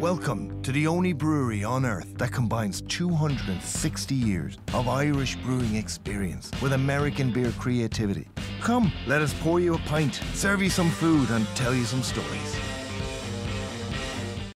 Welcome to the only brewery on earth that combines 260 years of Irish brewing experience with American beer creativity. Come, let us pour you a pint, serve you some food, and tell you some stories.